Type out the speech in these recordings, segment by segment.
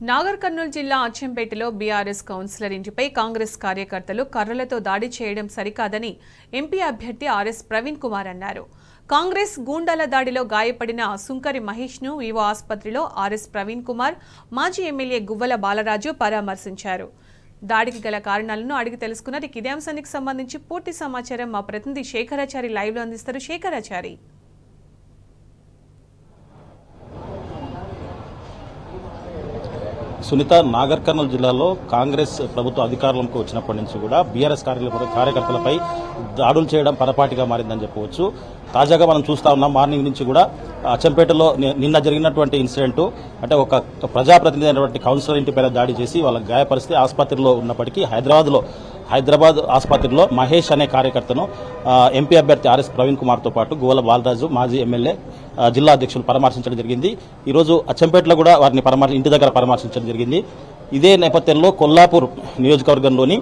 నాగర్ కర్నూలు జిల్లా అచ్చంపేటలో BRS councillor ఇంటిపై కాంగ్రెస్ కార్యకర్తలు కర్రలతో దాడి చేయడం సరికాదని ఎంపీ అభ్యర్థి ఆర్ఎస్ ప్రవీణ్ కుమార్ అన్నారు. కాంగ్రెస్ గూండాల దాడిలో గాయపడిన సుంకరి మహేష్ను వివో ఆసుపత్రిలో ఆర్ఎస్ ప్రవీణ్ కుమార్ మాజీ ఎమ్మెల్యే గువ్వల బాలరాజు పరామర్శించారు. దాడికి గల కారణాలను అడిగి తెలుసుకున్నారు ఇదే అంశానికి సంబంధించి పూర్తి సమాచారం మా ప్రతినిధి శేఖరాచారి లైవ్లో అందిస్తారు. శేఖరాచారి. సునీత నాగర్ కర్నూలు జిల్లాలో కాంగ్రెస్ ప్రభుత్వ అధికారంలోకి వచ్చినప్పటి నుంచి కూడా బీఆర్ఎస్ కార్యకర్తలపై దాడులు చేయడం పరపాటిగా మారిందని చెప్పవచ్చు. తాజాగా మనం చూస్తా ఉన్నాం మార్నింగ్ నుంచి కూడా అచ్చంపేటలో నిన్న జరిగినటువంటి ఇన్సిడెంట్ అంటే ఒక ప్రజాప్రతినిధి అయినటువంటి కౌన్సిలర్ ఇంటిపైన దాడి చేసి వాళ్ళ గాయపరిస్థితి ఆసుపత్రిలో ఉన్నప్పటికీ హైదరాబాద్లో హైదరాబాద్ ఆసుపత్రిలో మహేష్ అనే కార్యకర్తను ఎంపీ అభ్యర్థి ఆర్ఎస్ ప్రవీణ్ కుమార్తో పాటు గోవల బాలరాజు మాజీ ఎమ్మెల్యే జిల్లా అధ్యక్షులు పరామర్శించడం జరిగింది. ఈరోజు అచ్చంపేటలో కూడా వారిని పరామర్శ ఇంటి దగ్గర పరామర్శించడం జరిగింది. ఇదే నేపథ్యంలో కొల్లాపూర్ నియోజకవర్గంలోని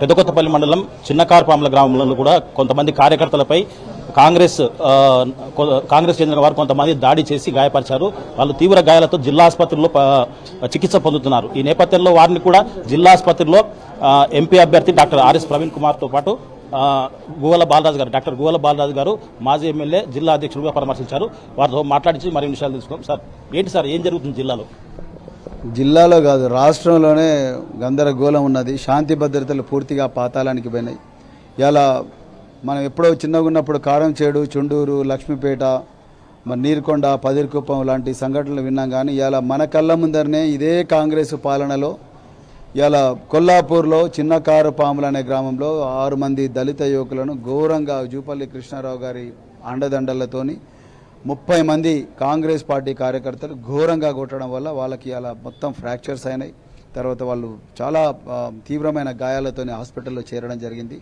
పెద్దకొత్తపల్లి మండలం చిన్నకార్పాముల గ్రామంలో కూడా కొంతమంది కార్యకర్తలపై కాంగ్రెస్ కాంగ్రెస్ చెందిన వారు కొంతమంది దాడి చేసి గాయపరిచారు. వాళ్ళు తీవ్ర గాయాలతో జిల్లా ఆసుపత్రిలో చికిత్స పొందుతున్నారు. ఈ నేపథ్యంలో వారిని కూడా జిల్లా ఆసుపత్రిలో ఎంపీ అభ్యర్థి డాక్టర్ ఆర్ఎస్ ప్రవీణ్ కుమార్తో పాటు ఆ, బాలరాజు గారు డాక్టర్ గువ్వల బాలరాజు గారు మాజీ ఎమ్మెల్యే జిల్లా అధ్యక్షులుగా పరామర్శించారు. వారితో మాట్లాడించి మరిన్ని విషయాలు తెలుసుకున్నాం సార్ ఏంటి సార్ ఏం జరుగుతుంది జిల్లాలో? జిల్లాలో కాదు రాష్ట్రంలోనే గందరగోళం ఉన్నది శాంతి భద్రతలు పూర్తిగా పాతాళానికి పోయినాయి. ఇలా మనం ఎప్పుడో చిన్నగా ఉన్నప్పుడు కారం చేడు చుండూరు లక్ష్మీపేట మరి నీరుకొండ పదిరికుప్పం లాంటి సంఘటనలు విన్నాం కానీ ఇలా మన కళ్ళ ముందరనే ఇదే కాంగ్రెస్ పాలనలో ఇలా కొల్లాపూర్లో చిన్న కారు పాములు అనే గ్రామంలో ఆరు మంది దళిత యువకులను ఘోరంగా జూపల్లి కృష్ణారావు గారి అండదండలతోని ముప్పై మంది కాంగ్రెస్ పార్టీ కార్యకర్తలు ఘోరంగా కొట్టడం వల్ల వాళ్ళకి అలా మొత్తం ఫ్రాక్చర్స్ అయినాయి. తర్వాత వాళ్ళు చాలా తీవ్రమైన గాయాలతోని హాస్పిటల్లో చేరడం జరిగింది.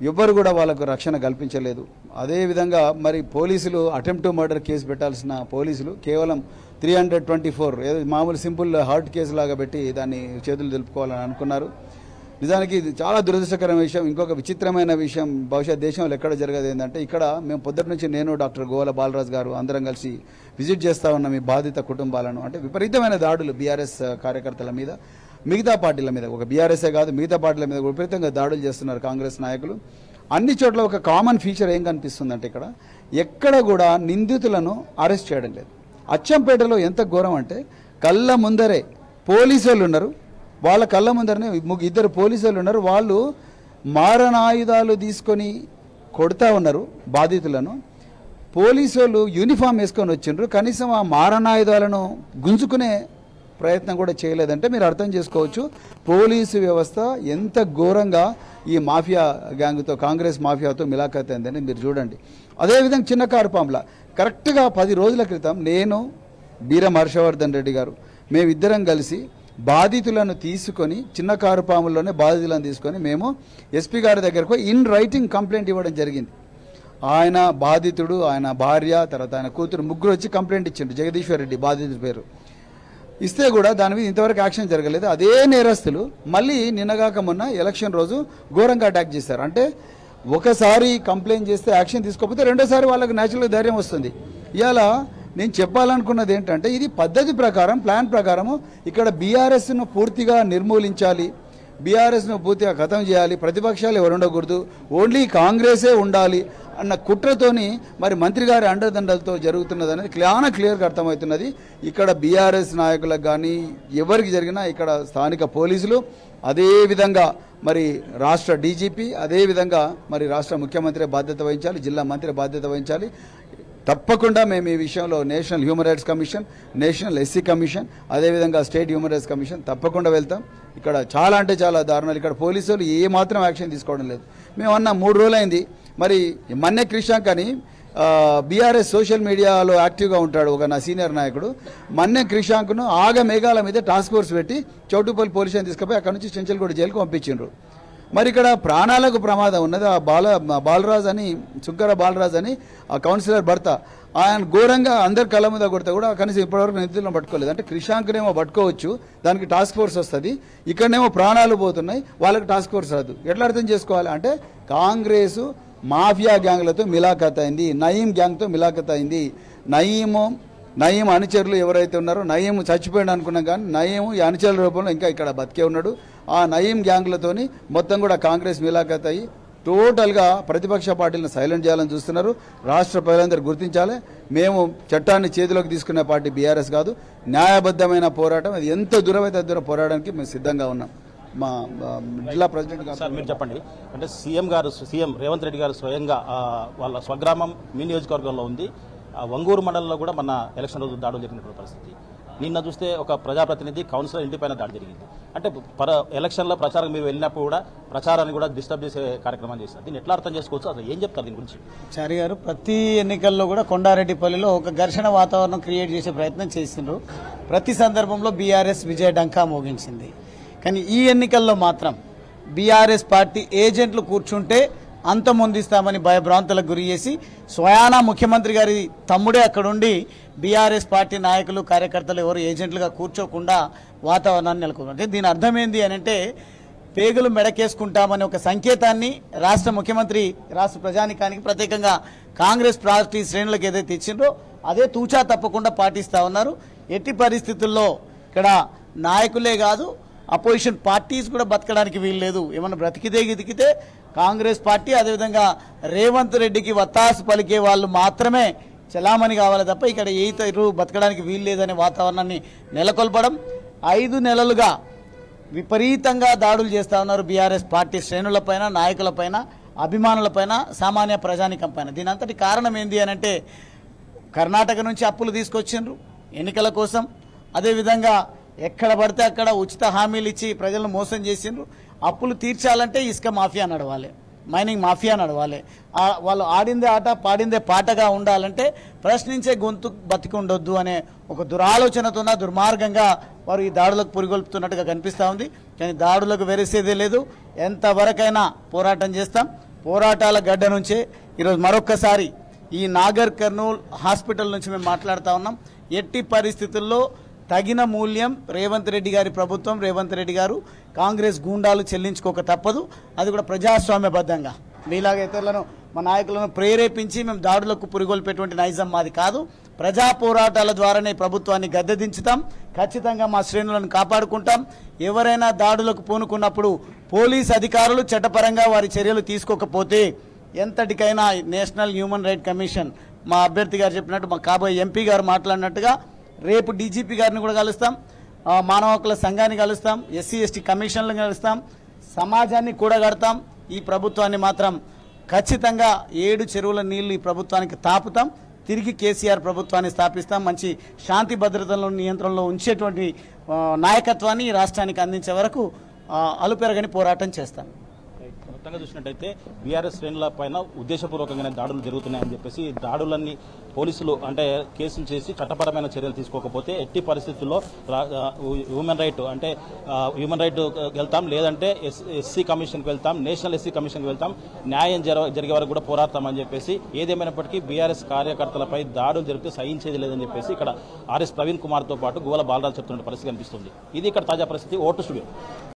ఎవ్వరు కూడా వాళ్ళకు రక్షణ కల్పించలేదు. అదేవిధంగా మరి పోలీసులు అటెంప్ట్ మర్డర్ కేసు పెట్టాల్సిన పోలీసులు కేవలం త్రీ హండ్రెడ్ ట్వంటీ ఫోర్ ఏదో మామూలు సింపుల్ హార్ట్ కేసు లాగా పెట్టి దాన్ని చేతులు తెలుపుకోవాలని అనుకున్నారు. నిజానికి ఇది చాలా దురదృష్టకరమైన విషయం. ఇంకొక విచిత్రమైన విషయం బహుశా దేశంలో ఎక్కడ జరగదు ఏంటంటే ఇక్కడ మేము పొద్దుటి నుంచి నేను డాక్టర్ గోవాల బాలరాజ్ గారు అందరం కలిసి విజిట్ చేస్తా ఉన్నాం ఈ బాధిత కుటుంబాలను అంటే విపరీతమైన దాడులు బీఆర్ఎస్ కార్యకర్తల మీద. మిగతా పార్టీల మీద ఒక బీఆర్ఎస్ఏ కాదు మిగతా పార్టీల మీద విపరీతంగా దాడులు చేస్తున్నారు కాంగ్రెస్ నాయకులు. అన్ని చోట్ల ఒక కామన్ ఫీచర్ ఏం కనిపిస్తుందంటే ఇక్కడ ఎక్కడ కూడా నిందితులను అరెస్ట్ చేయడం లేదు. అచ్చంపేటలో ఎంత ఘోరం అంటే కళ్ళ ముందరే పోలీసు వాళ్ళు ఉన్నారు. వాళ్ళ కళ్ళ ముందరనే ముగ్గు- ఇద్దరు పోలీసు వాళ్ళు ఉన్నారు. వాళ్ళు మారణాయుధాలు తీసుకొని కొడతా ఉన్నారు బాధితులను. పోలీసు వాళ్ళు యూనిఫామ్ వేసుకొని వచ్చిండ్రు. కనీసం ఆ మారణాయుధాలను గుంజుకునే ప్రయత్నం కూడా చేయలేదంటే మీరు అర్థం చేసుకోవచ్చు. పోలీసు వ్యవస్థ ఎంత ఘోరంగా ఈ మాఫియా గ్యాంగ్తో కాంగ్రెస్ మాఫియాతో మిలాఖత్ అయిందని మీరు చూడండి. అదేవిధంగా చిన్న కారుపాంల కరెక్ట్గా పది రోజుల క్రితం నేను బీరం హర్షవర్ధన్ రెడ్డి గారు మేమిద్దరం కలిసి బాధితులను తీసుకొని చిన్న కారుపాముల్లోనే బాధితులను తీసుకొని మేము ఎస్పీ గారి దగ్గరకు ఇన్ రైటింగ్ కంప్లైంట్ ఇవ్వడం జరిగింది. ఆయన బాధితుడు ఆయన భార్య తర్వాత ఆయన కూతురు ముగ్గురు వచ్చి కంప్లైంట్ ఇచ్చిండు జగదీశ్వర్ రెడ్డి బాధితుడి పేరు. ఇస్తే కూడా దాని మీద ఇంతవరకు యాక్షన్ జరగలేదు. అదే నేరస్తులు మళ్ళీ నిన్నగాక మొన్న ఎలక్షన్ రోజు ఘోరంగా అటాక్ చేశారు. అంటే ఒకసారి కంప్లైంట్ చేస్తే యాక్షన్ తీసుకోకపోతే రెండోసారి వాళ్ళకి న్యాచురల్ ధైర్యం వస్తుంది. ఇవాళ నేను చెప్పాలనుకున్నది ఏంటంటే ఇది పద్ధతి ప్రకారం ప్లాన్ ప్రకారము ఇక్కడ బీఆర్ఎస్ను పూర్తిగా నిర్మూలించాలి. బీఆర్ఎస్ను పూర్తిగా ఖతం చేయాలి. ప్రతిపక్షాలు ఎవరు ఉండకూడదు. ఓన్లీ కాంగ్రెసే ఉండాలి. అన్న కుట్రతోని మరి మంత్రి గారి అండదండలతో జరుగుతున్నది అనేది చాలా క్లియర్గా అర్థమవుతున్నది. ఇక్కడ బీఆర్ఎస్ నాయకులకు కానీ ఎవరికి జరిగినా ఇక్కడ స్థానిక పోలీసులు అదేవిధంగా మరి రాష్ట్ర డీజీపీ అదేవిధంగా మరి రాష్ట్ర ముఖ్యమంత్రి బాధ్యత వహించాలి జిల్లా మంత్రి బాధ్యత వహించాలి. తప్పకుండా మేము ఈ విషయంలో national human rights commission national SC commission అదేవిధంగా స్టేట్ హ్యూమన్ రైట్స్ కమిషన్ తప్పకుండా వెళ్తాం. ఇక్కడ చాలా అంటే చాలా దారుణాలు. ఇక్కడ పోలీసులు ఏ మాత్రం యాక్షన్ తీసుకోవడం లేదు. మేము అన్న మూడు రోజులైంది. మరి మన్నే క్రిషాంక్ అని బీఆర్ఎస్ సోషల్ మీడియాలో యాక్టివ్గా ఉంటాడు ఒక నా సీనియర్ నాయకుడు. మన్నే క్రిషాంక్ను ఆగ మేఘాల మీద టాస్క్ ఫోర్స్ పెట్టి చౌటుపల్లి పోలీస్ తీసుకుపోయి అక్కడ నుంచి చెంచల్గూడ జైలుకు పంపించిండ్రు. మరి ఇక్కడ ప్రాణాలకు ప్రమాదం ఉన్నది. ఆ బాల బాలరాజ్ అని సుంకర బాలరాజ్ అని ఆ కౌన్సిలర్ భర్త. ఆయన ఘోరంగా అందరి కళ్ళ మీద కొడితే కూడా కనీసం ఇప్పటివరకు నిధులను పట్టుకోలేదు. అంటే క్రిషాంక్నేమో పట్టుకోవచ్చు దానికి టాస్క్ ఫోర్స్ వస్తుంది. ఇక్కడనేమో ప్రాణాలు పోతున్నాయి వాళ్ళకి టాస్క్ ఫోర్స్ రాదు. ఎట్లా అర్థం చేసుకోవాలి అంటే కాంగ్రెసు మాఫియా గ్యాంగ్లతో మిలాఖత్ అయింది నయీం గ్యాంగ్తో మిలాఖత్ అయింది నయీము నయీం అనుచరులు ఎవరైతే ఉన్నారో నయీం చచ్చిపోయాడు అనుకున్నాం కానీ నయీం ఈ అనుచరుల రూపంలో ఇంకా ఇక్కడ బతికే ఉన్నాడు. ఆ నయీం గ్యాంగ్లతోని మొత్తం కూడా కాంగ్రెస్ మిలాఖత్ అయ్యి టోటల్గా ప్రతిపక్ష పార్టీలను సైలెంట్ చేయాలని చూస్తున్నారు. రాష్ట్ర ప్రజలందరూ గుర్తించాలి. మేము చట్టాన్ని చేతిలోకి తీసుకునే పార్టీ బీఆర్ఎస్ కాదు. న్యాయబద్ధమైన పోరాటం అది ఎంత దూరమైతే దూరం పోరాడడానికి మేము సిద్ధంగా ఉన్నాం. మా జిల్లా ప్రెసిడెంట్ గారు సార్ మీరు చెప్పండి. అంటే సీఎం గారు సీఎం రేవంత్ రెడ్డి గారు స్వయంగా వాళ్ళ స్వగ్రామం మీ నియోజకవర్గంలో ఉంది. వంగూరు మండలంలో కూడా మన ఎలక్షన్ రోజు దాడులు జరిగినటువంటి పరిస్థితి. నిన్న చూస్తే ఒక ప్రజాప్రతినిధి కౌన్సిలర్ ఇంటిపైన దాడి జరిగింది. అంటే పర ఎలక్షన్లో ప్రచారం మీరు వెళ్ళినప్పుడు కూడా ప్రచారాన్ని కూడా డిస్టర్బ్ చేసే కార్యక్రమం చేస్తారు దీన్ని ఎట్లా అర్థం చేసుకోవచ్చు? అసలు ఏం చెప్తారు దీని గురించి? చారి గారు ప్రతి ఎన్నికల్లో కూడా కొండారెడ్డిపల్లిలో ఒక ఘర్షణ వాతావరణం క్రియేట్ చేసే ప్రయత్నం చేసిండ్రు. ప్రతి సందర్భంలో బీఆర్ఎస్ విజయ డంకా మోగించింది. కానీ ఈ ఎన్నికల్లో మాత్రం బీఆర్ఎస్ పార్టీ ఏజెంట్లు కూర్చుంటే అంతమొందిస్తామని భయభ్రాంతులకు గురి చేసి స్వయానా ముఖ్యమంత్రి గారి తమ్ముడే అక్కడుండి బీఆర్ఎస్ పార్టీ నాయకులు కార్యకర్తలు ఎవరు ఏజెంట్లుగా కూర్చోకుండా వాతావరణాన్ని నెలకొంటే దీని అర్థం ఏంది అని అంటే పేగులు మెడకేసుకుంటామనే ఒక సంకేతాన్ని రాష్ట్ర ముఖ్యమంత్రి రాష్ట్ర ప్రజానికానికి ప్రత్యేకంగా కాంగ్రెస్ పార్టీ శ్రేణులకు ఏదైతే ఇచ్చిందో అదే తూచా తప్పకుండా పాటిస్తా ఉన్నారు. ఎట్టి పరిస్థితుల్లో ఇక్కడ నాయకులే కాదు అపోజిషన్ పార్టీస్ కూడా బతకడానికి వీల్లేదు. ఏమన్నా బ్రతికితే గితికితే కాంగ్రెస్ పార్టీ అదేవిధంగా రేవంత్ రెడ్డికి వత్తాసు పలికే వాళ్ళు మాత్రమే చలామణి కావాలి తప్ప ఇక్కడ ఏ ఇతరు బతకడానికి వీల్లేదనే వాతావరణాన్ని నెలకొల్పడం ఐదు నెలలుగా విపరీతంగా దాడులు చేస్తా ఉన్నారు బీఆర్ఎస్ పార్టీ శ్రేణులపైన నాయకులపైన అభిమానులపైన సామాన్య ప్రజానికం పైన. దీని అంతటి కారణం ఏంది అని అంటే కర్ణాటక నుంచి అప్పులు తీసుకొచ్చిండ్రు ఎన్నికల కోసం. అదేవిధంగా ఎక్కడ పడితే అక్కడ ఉచిత హామీలు ఇచ్చి ప్రజలను మోసం చేసిండ్రు. అప్పులు తీర్చాలంటే ఇసుక మాఫియా నడవాలి. మైనింగ్ మాఫియా నడవాలి. వాళ్ళు ఆడిందే ఆట పాడిందే పాటగా ఉండాలంటే ప్రశ్నించే గొంతు బతికి ఉండొద్దు అనే ఒక దురాలోచనతోన దుర్మార్గంగా వారు ఈ దాడులకు పురిగొల్పుతున్నట్టుగా కనిపిస్తూ ఉంది. కానీ దాడులకు వెరసేదే లేదు. ఎంతవరకైనా పోరాటం చేస్తాం. పోరాటాల గడ్డ నుంచే ఈరోజు మరొక్కసారి ఈ నాగర్ కర్నూల్ హాస్పిటల్ నుంచి మేము మాట్లాడుతూ ఉన్నాం. ఎట్టి పరిస్థితుల్లో తగిన మూల్యం రేవంత్ రెడ్డి గారి ప్రభుత్వం రేవంత్ రెడ్డి గారు కాంగ్రెస్ గూండాలు చెల్లించుకోక తప్పదు. అది కూడా ప్రజాస్వామ్యబద్ధంగా. మీలాగా ఇతరులను మా నాయకులను ప్రేరేపించి మేము దాడులకు పురిగొల్పేటువంటి నైజం మాది కాదు. ప్రజా పోరాటాల ద్వారానే ప్రభుత్వాన్ని గద్దెదించుతాం. ఖచ్చితంగా మా శ్రేణులను కాపాడుకుంటాం. ఎవరైనా దాడులకు పూనుకున్నప్పుడు పోలీస్ అధికారులు చట్టపరంగా వారి చర్యలు తీసుకోకపోతే ఎంతటికైనా నేషనల్ హ్యూమన్ రైట్ కమిషన్ మా అభ్యర్థి గారు చెప్పినట్టు మా కాబోయే ఎంపీ గారు మాట్లాడినట్టుగా రేపు డీజీపీ గారిని కూడా కలుస్తాం. మానవ హక్కుల సంఘాన్ని కలుస్తాం. ఎస్సీ ఎస్టీ కమిషన్లను కలుస్తాం. సమాజాన్ని కూడగడతాం. ఈ ప్రభుత్వాన్ని మాత్రం ఖచ్చితంగా ఏడు చెరువుల నీళ్ళు ఈ ప్రభుత్వానికి తాపుతాం. తిరిగి కేసీఆర్ ప్రభుత్వాన్ని స్థాపిస్తాం. మంచి శాంతి భద్రతలను నియంత్రణలో ఉంచేటువంటి నాయకత్వాన్ని ఈ రాష్ట్రానికి అందించే వరకు అలుపెరగని పోరాటం చేస్తాం. మొత్తంగా చూసినట్టయితే బీఆర్ఎస్ శ్రేణుల పైన ఉద్దేశపూర్వకంగానే దాడులు జరుగుతున్నాయని చెప్పేసి దాడులన్నీ పోలీసులు అంటే కేసులు చేసి చట్టపరమైన చర్యలు తీసుకోకపోతే ఎట్టి పరిస్థితుల్లో రా- హ్యూమన్ రైట్ అంటే హ్యూమన్ రైట్ వెళ్తాం లేదంటే ఎస్ ఎస్సీ కమిషన్కి వెళ్తాం నేషనల్ ఎస్సీ కమిషన్కి వెళ్తాం న్యాయం జరిగే వరకు కూడా పోరాడతామని చెప్పేసి ఏదేమైనప్పటికీ బీఆర్ఎస్ కార్యకర్తలపై దాడులు జరిగితే సహించేది లేదని చెప్పేసి ఇక్కడ ఆర్ఎస్ ప్రవీణ్ కుమార్తో పాటు గోల బాలరాజు చెప్తున్న పరిస్థితి కనిపిస్తుంది. ఇది ఇక్కడ తాజా పరిస్థితి. Vote studio